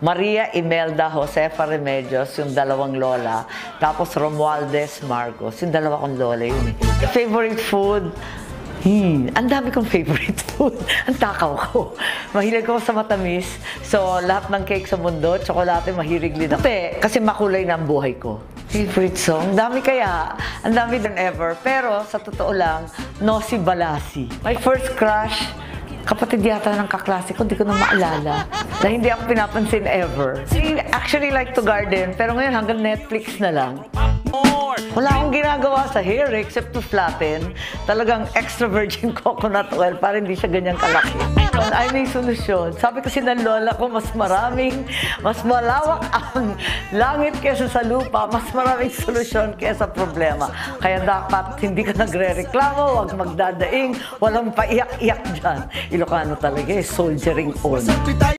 Maria Imelda Josefa Remedios, yung dalawang lola. Tapos Romualdez Marcos, yung dalawa kong lola yun. eh. Favorite food? Hmm, ang dami kong favorite food. Ang takaw ko. Mahilig ako sa matamis. So, lahat ng cake sa mundo, tsokolate, mahilig din ako. Kasi, kasi makulay na ang buhay ko. Favorite song? Dami kaya. Ang dami than ever. Pero, sa totoo lang, Nosy Balasi. My first crush, kapatid yata ng kaklase ko, hindi ko na maalala. Na hindi ako pinapansin ever. I actually like to garden, pero ngayon hanggang Netflix na lang. Wala akong ginagawa sa hair except to flatten. Talagang extra virgin coconut oil para hindi siya ganyang kalaki. Ay, may solusyon. Sabi kasi ng lola ko, mas maraming, mas malawak ang langit kesa sa lupa, mas maraming solusyon kesa problema. Kaya dapat hindi ka nagre-reklamo, wag magdadaing, walang paiyak-iyak dyan. Ilocano talaga eh, soldiering on.